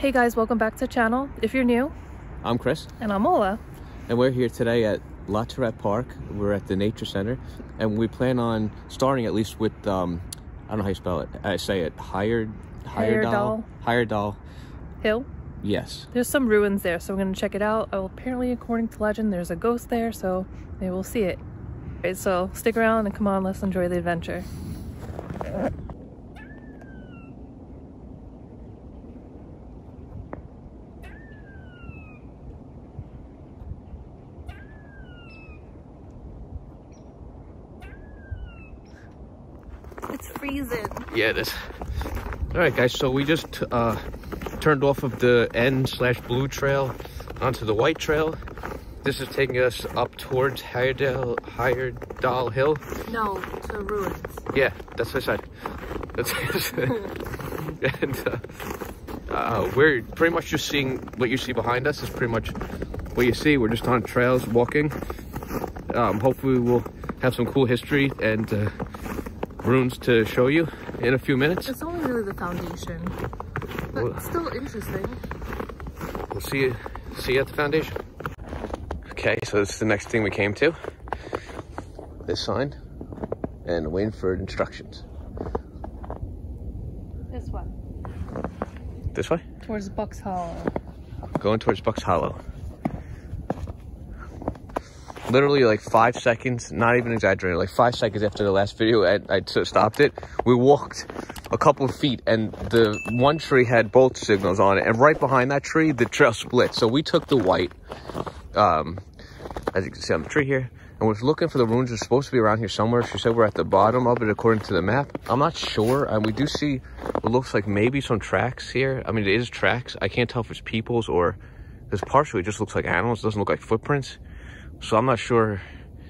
Hey guys, welcome back to the channel. If you're new, I'm Chris, and I'm Ola. and we're here today at LaTourette Park. We're at the Nature Center, and we plan on starting at least with, um, I don't know how you spell it. I say it, Hired, Heyerdahl. Heyerdahl. Hill. Yes. There's some ruins there, so we're gonna check it out. Oh, apparently, according to legend, there's a ghost there, so maybe we'll see it. Alright, so stick around and come on, let's enjoy the adventure. It's freezing. Yeah, it is. All right, guys. So we just uh, turned off of the N slash Blue Trail onto the White Trail. This is taking us up towards Heyerdahl, Heyerdahl Hill. No, to ruins. Yeah, that's what I said. That's and uh, uh, we're pretty much just seeing what you see behind us is pretty much what you see. We're just on trails walking. Um, hopefully, we'll have some cool history and uh, ruins to show you in a few minutes. It's only really the foundation, but Well- still interesting. We'll see you see you at the foundation. Okay, so this is the next thing we came to. This sign and waiting for instructions. This one. This way. Towards Bucks Hollow. going towards Bucks Hollow. Literally like five seconds, not even exaggerating, like five seconds after the last video, I, I stopped it. We walked a couple of feet and the one tree had both signals on it. And right behind that tree, the trail split. So we took the white, um, as you can see on the tree here, and was looking for the ruins. It's supposed to be around here somewhere. She said we're at the bottom of it according to the map. I'm not sure. And we do see what looks like maybe some tracks here. I mean, it is tracks. I can't tell if it's people's or because partially it just looks like animals. It doesn't look like footprints. So I'm not sure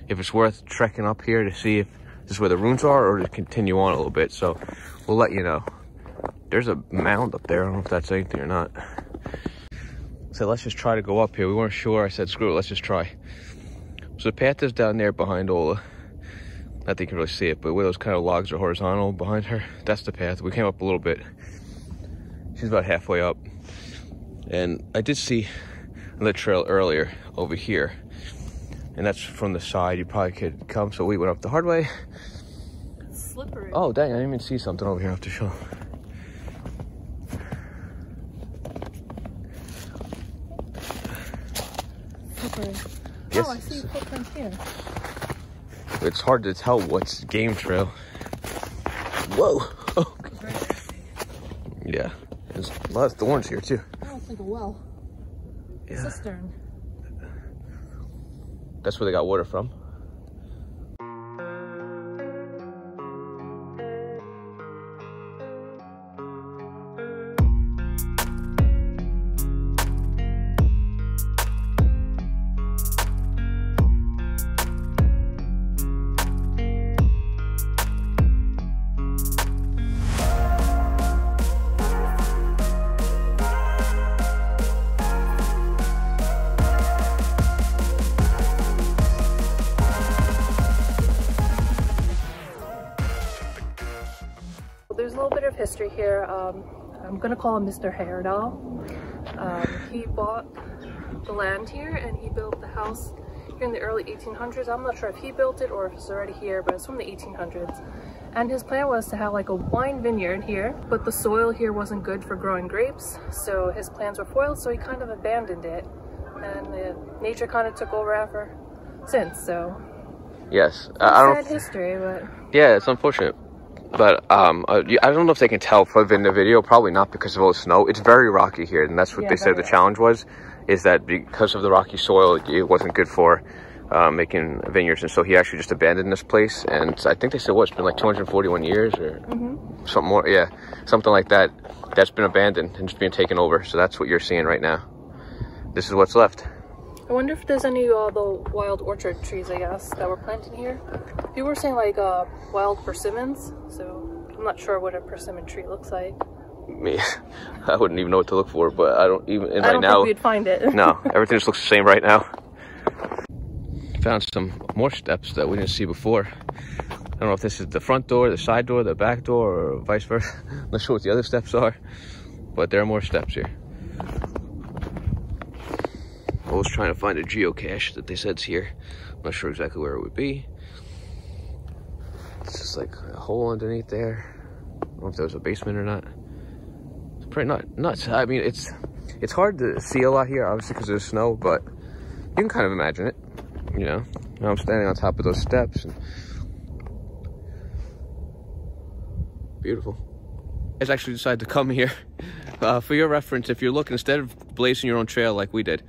if it's worth trekking up here to see if this is where the runes are or to continue on a little bit. So we'll let you know. There's a mound up there. I don't know if that's anything or not. So let's just try to go up here. We weren't sure. I said, screw it, let's just try. So the path is down there behind Ola. I think you can really see it, but where those kind of logs are horizontal behind her, that's the path. We came up a little bit. She's about halfway up. And I did see the trail earlier over here. And that's from the side. You probably could come. So we went up the hard way. It's slippery. Oh, dang, I didn't even see something over here I have to show. slippery. Yes. Oh, I see footprints here. It's hard to tell what's game trail. Whoa. yeah. There's a lot of thorns here, too. Oh, it's like a well. Yeah. Cistern. That's where they got water from. History here. Um, I'm gonna call him Mr. Heyerdahl. Um, he bought the land here and he built the house here in the early 1800s. I'm not sure if he built it or if it's already here, but it's from the 1800s. And his plan was to have like a wine vineyard here, but the soil here wasn't good for growing grapes, so his plans were foiled, so he kind of abandoned it. And uh, nature kind of took over after since, so Yes. I I don't. sad history, but Yeah, it's unfortunate. But um, uh, I don't know if they can tell from the video. Probably not because of all the snow. It's very rocky here, and that's what Yeah, they said the challenge was, is that because of the rocky soil, it wasn't good for uh, making vineyards, and so he actually just abandoned this place. And I think they said what it's been like 241 years or something more. Yeah, something like that. That's been abandoned and just being taken over. So that's what you're seeing right now. This is what's left. I wonder if there's any uh, the wild orchard trees, I guess, that were planted here. People were saying like uh, wild persimmons, so I'm not sure what a persimmon tree looks like. Me, I wouldn't even know what to look for, but I don't even. And I right don't now, think we'd find it. no, everything just looks the same right now. Found some more steps that we didn't see before. I don't know if this is the front door, the side door, the back door, or vice versa. I'm not sure what the other steps are, but there are more steps here. I was trying to find a geocache that they said's here. I'm not sure exactly where it would be. It's just like a hole underneath there. I don't know if there was a basement or not. It's pretty nut nuts. I mean, it's it's hard to see a lot here, obviously, because there's snow, but you can kind of imagine it. You know, now I'm standing on top of those steps and beautiful. I actually decided to come here. Uh, for your reference, if you're looking, instead of blazing your own trail like we did,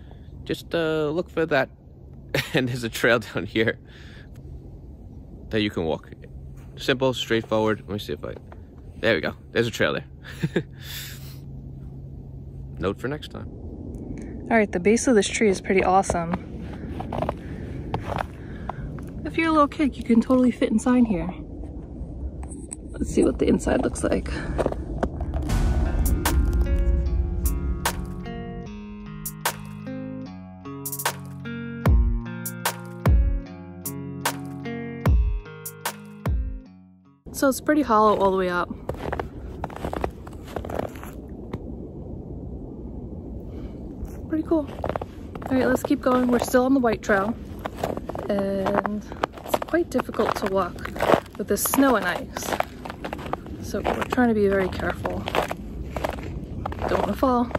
just uh, look for that. and there's a trail down here that you can walk. Simple, straightforward. Let me see if I... There we go. There's a trail there. Note for next time. All right, the base of this tree is pretty awesome. If you're a little kid, you can totally fit inside here. Let's see what the inside looks like. So it's pretty hollow all the way up. Pretty cool. All right, let's keep going. We're still on the white trail and it's quite difficult to walk with the snow and ice. So we're trying to be very careful. Don't want to fall.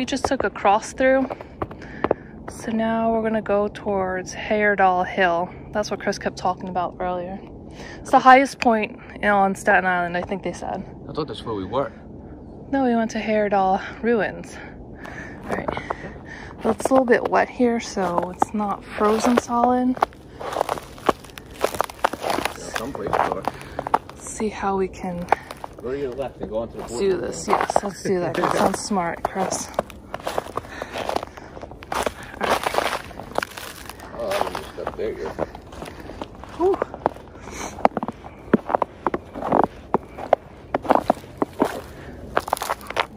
We just took a cross through. So now we're gonna go towards Heyerdahl Hill. That's what Chris kept talking about earlier. It's the highest point on Staten Island, I think they said. I thought that's where we were. No, we went to Heyerdahl Ruins. All right. Well, it's a little bit wet here, so it's not frozen solid. Let's see how we can Go to your left and go onto the board. do this. Yes, let's do that. That sounds smart, Chris. Oh, I'm go. Whew.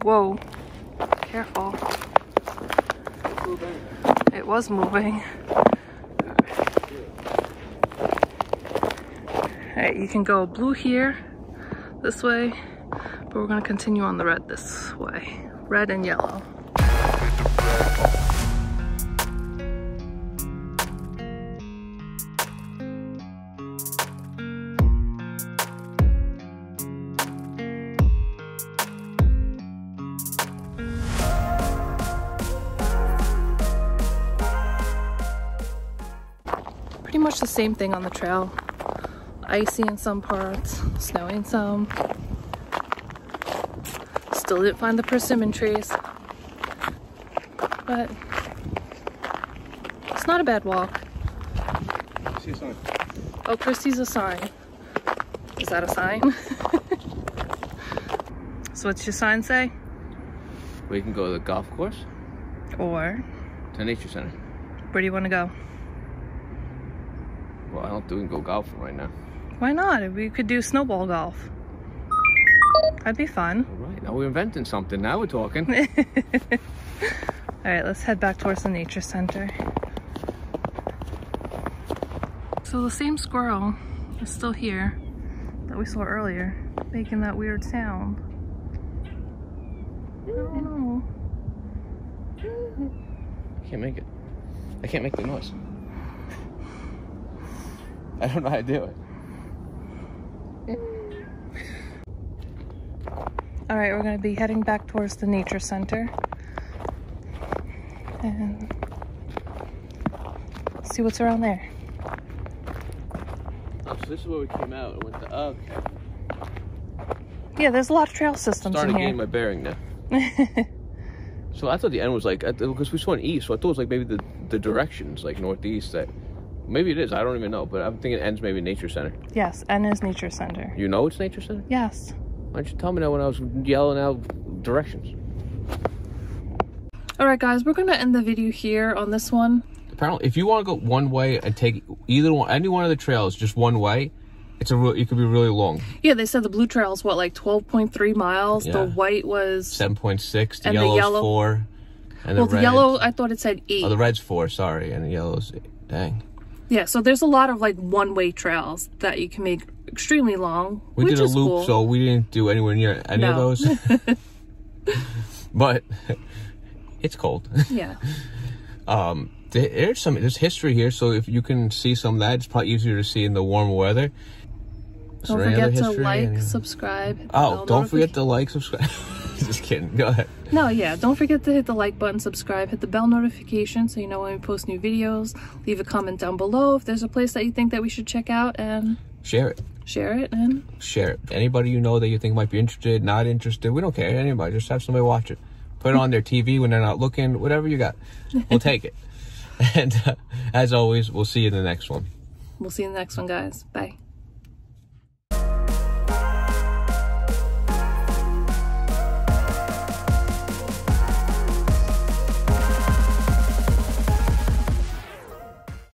Whoa. Careful. It was moving. Alright, you can go blue here, this way, but we're gonna continue on the red this way. Red and yellow. Much the same thing on the trail. Icy in some parts, snowy in some. Still didn't find the persimmon trees. But it's not a bad walk. See a sign. Oh, Christie's a sign. Is that a sign? so what's your sign say? We can go to the golf course, Or to nature center. where do you want to go? Think we go golfing right now. Why not? We could do snowball golf. That'd be fun. All right, now we're inventing something. Now we're talking. All right, let's head back towards the nature center. So the same squirrel is still here that we saw earlier, making that weird sound. I don't know. I can't make it. I can't make the noise. I don't know how to do it. All right, we're gonna be heading back towards the nature center. And see what's around there. Oh, so this is where we came out and went to. Oh, okay. Yeah, there's a lot of trail systems Starting in to gain my bearing now. So I thought the end was like because we saw an east, so I thought it was like maybe the the directions like northeast. That maybe it is. I don't even know, but I'm thinking it ends maybe nature center. yes, N is nature center. You know it's nature center? Yes. Why don't you tell me that when I was yelling out directions? All right, guys, we're gonna end the video here on this one. Apparently, if you want to go one way and take either one, any one of the trails just one way, it's a real. It could be really long. Yeah, they said the blue trail is what, like 12.3 miles. Yeah. The white was, Seven point six. The And the yellow- four. And well, the the red. yellow, I thought it said eight. Oh, the red's four. Sorry, and the yellow's dang. Yeah, so there's a lot of like one-way trails that you can make extremely long. We did a loop, cool. so we didn't do anywhere near any of those. but it's cold. yeah. Um, there's some there's history here, so if you can see some of that, it's probably easier to see in the warm weather. Is Don't there any other forget to like, subscribe. Oh, don't forget to like, subscribe. Just kidding. Go ahead. No, yeah, don't forget to hit the like button, subscribe, hit the bell notification so you know when we post new videos. Leave a comment down below if there's a place that you think that we should check out and Share it. share it and Share it. Anybody you know that you think might be interested, not interested, we don't care. Anybody, just have somebody watch it. Put it on their TV when they're not looking. Whatever you got, we'll take it. And uh, as always, we'll see you in the next one. we'll see you in the next one, guys. Bye.